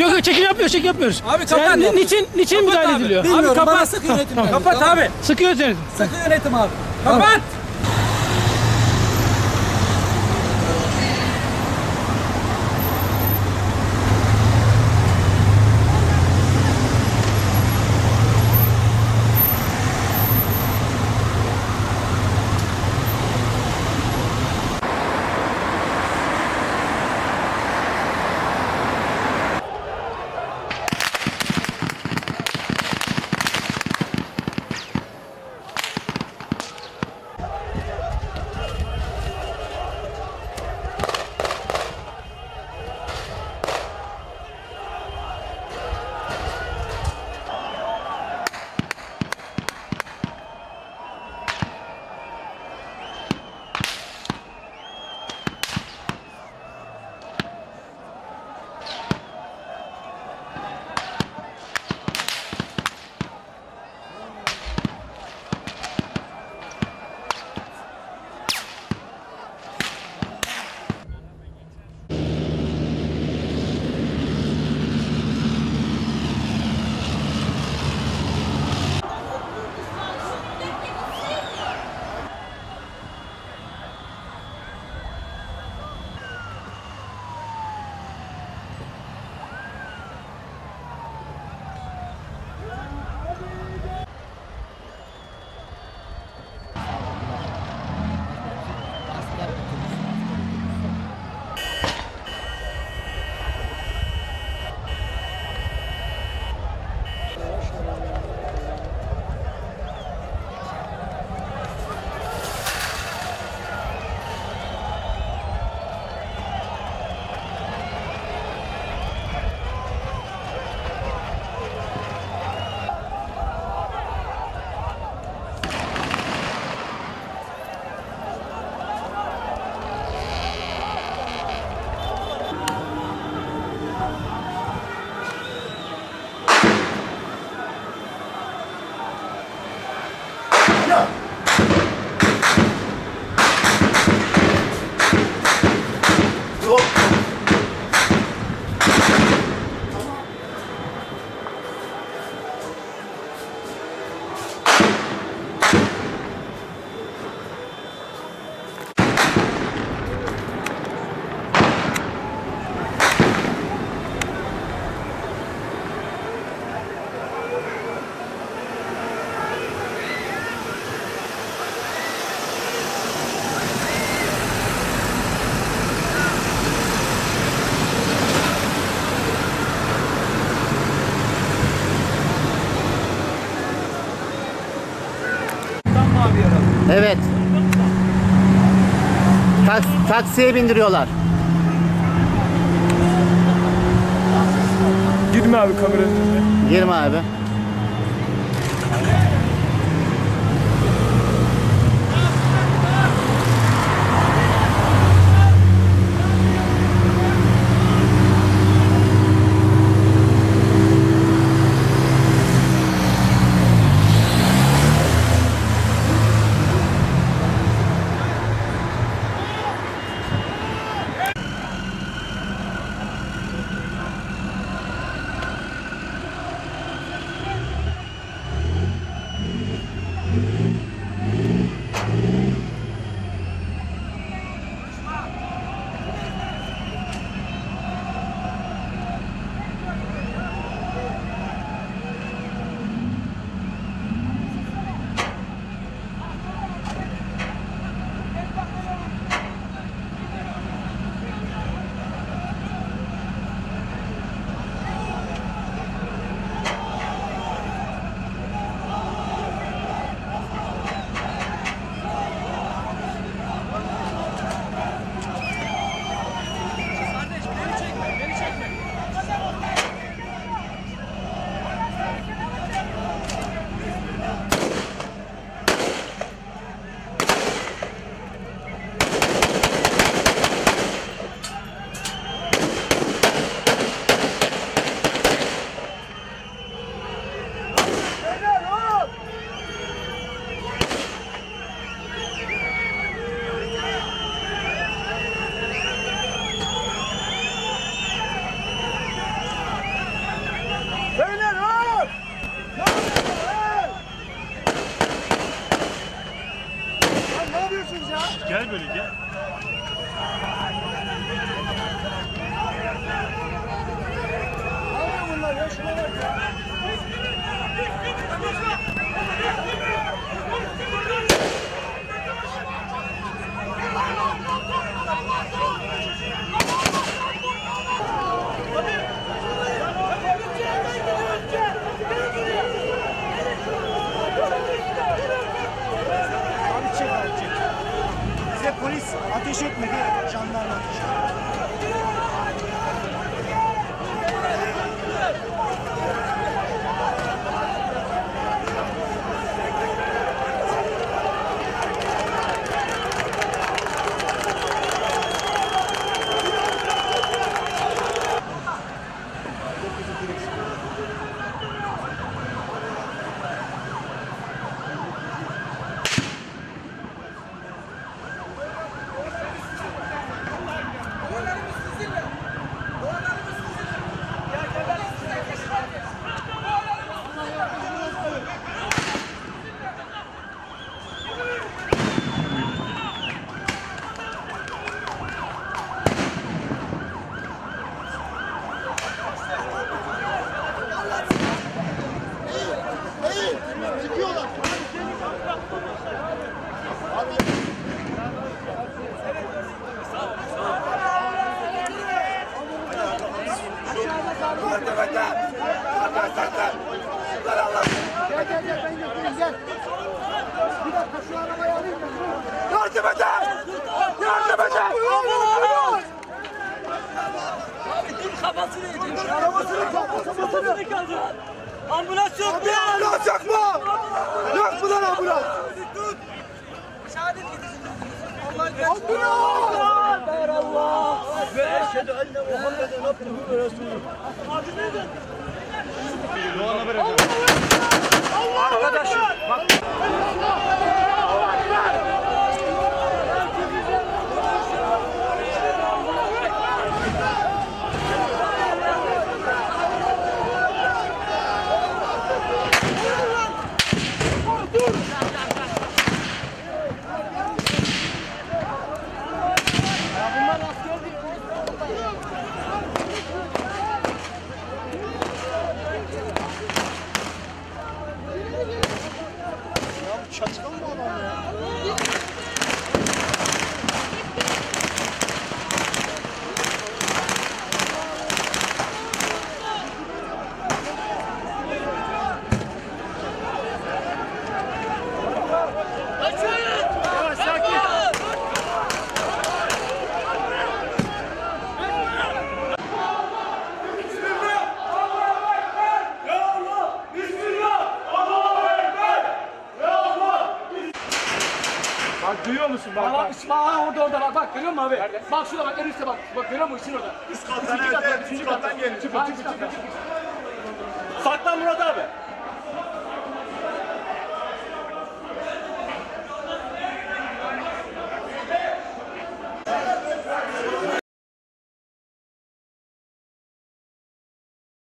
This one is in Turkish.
yok çekim yapmıyoruz çekim yapmıyoruz. Abi kapat. Yani ni- niçin, niçin Kapat müdahale abi. ediliyor? Bilmiyorum, Abi kapat. bana sıkı yönetim Tamam. Kapat Tamam. abi. Sıkıyor seni. Sıkı yönetim abi. Kapat. Evet. Tak, taksiye bindiriyorlar. Girme abi kameranın önüne. Girme. Abi böyle. Bize polis ateş etmedi, jandarma ateş etti. Çatışkan mı musun? Bak Bak bak. bak bak orada orada bak bak görüyor musun abi? Bak şurada bak en üstte bak. Bak görüyor musun işin orada? Üst kattan evet, evet. Üst kattan geliyor. Çık çık çık